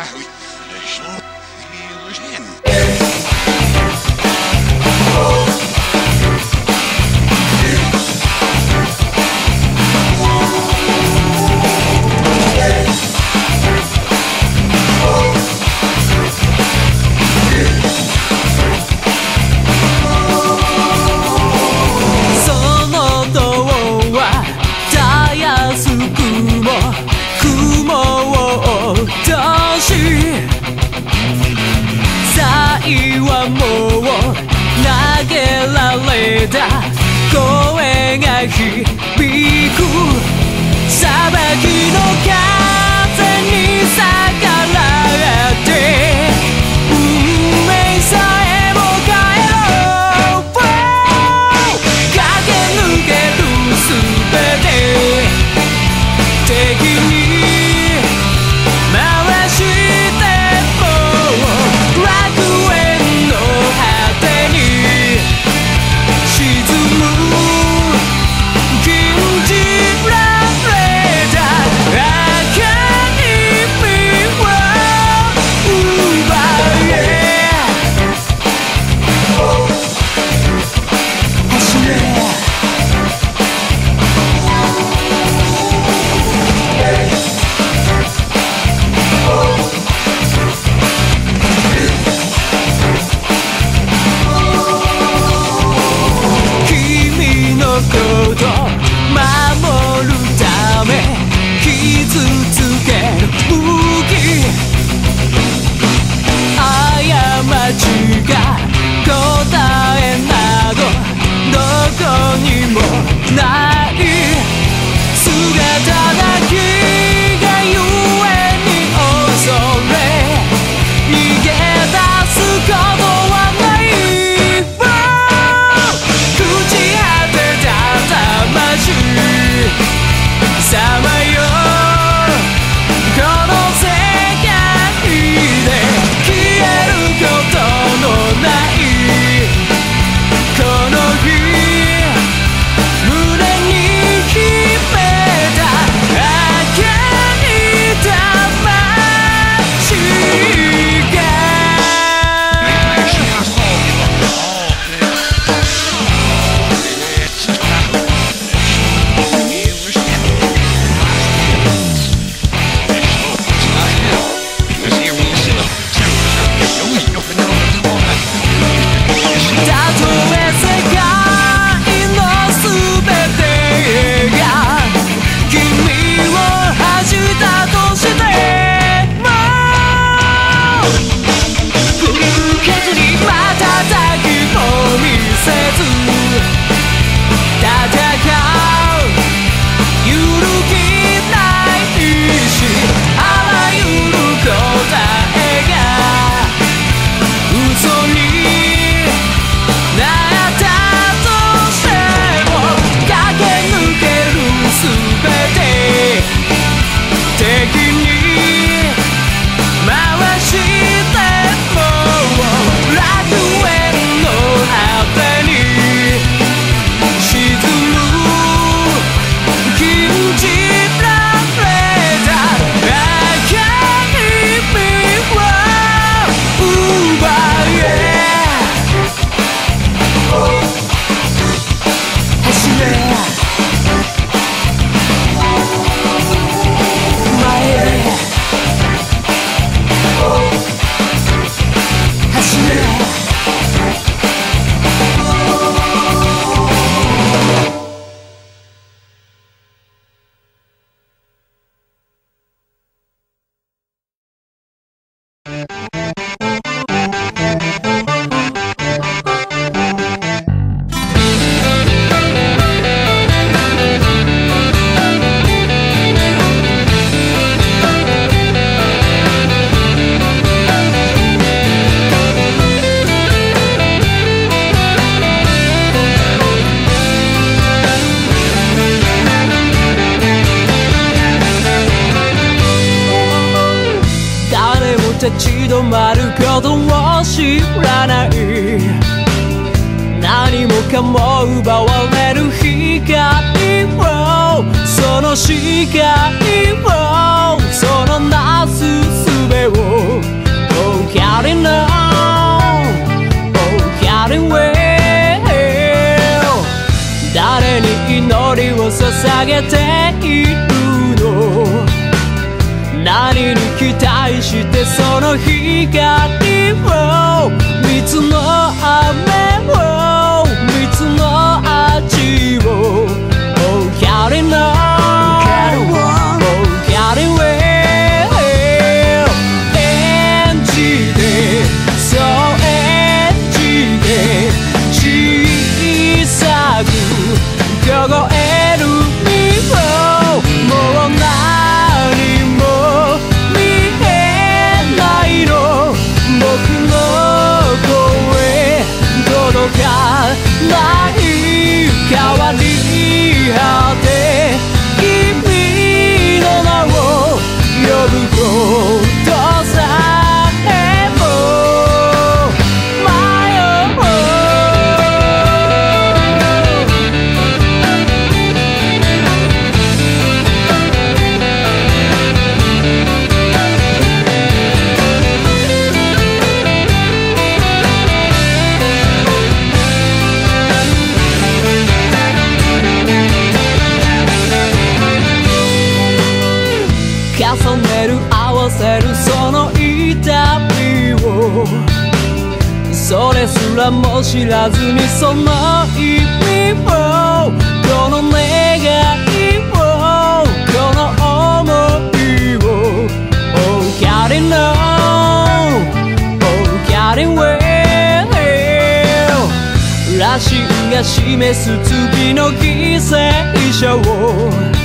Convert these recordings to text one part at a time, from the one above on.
out nation. Illusion. た声が響く。騒ぎ me. 立ち止まることを知らない。何もかも奪われる光を。その視界を。そのなすすべを。Oh carry now Oh carry well 誰に祈りを捧げていたその光をつもる合わせるその痛みを。それすらも知らずにその意味を。この願いを。この想いを。Oh God it now Oh God it well 羅針が示す次の犠牲者を。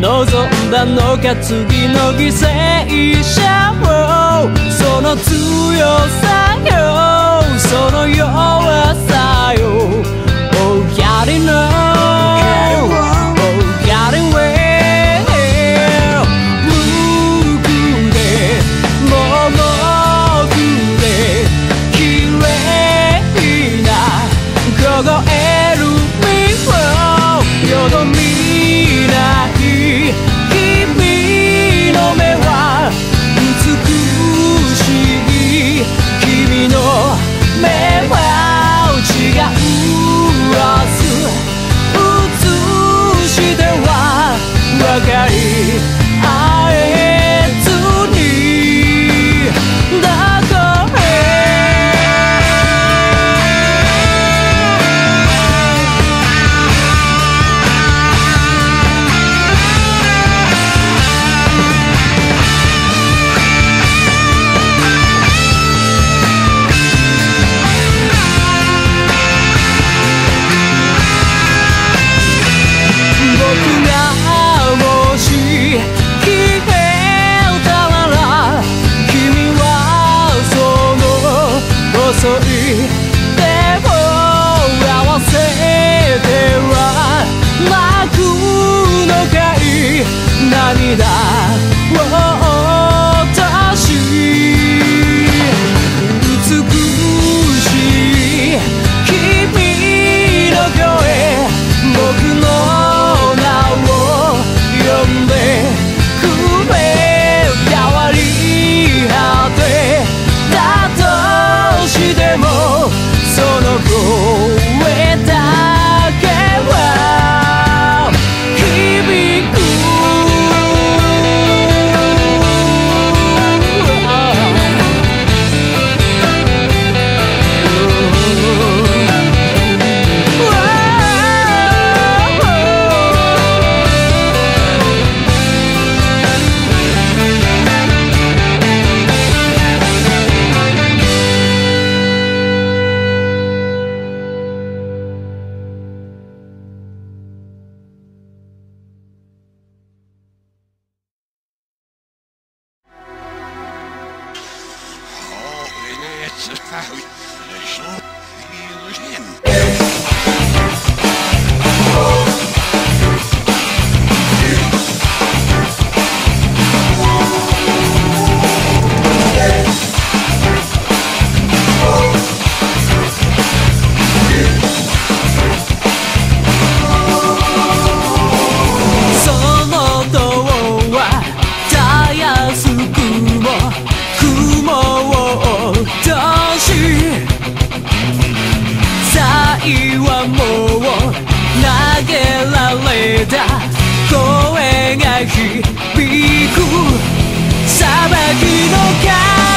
望んだのか次の犠牲者をその強さよその弱さよおやりの so we shall be 響く砂漠の風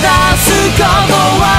出すことは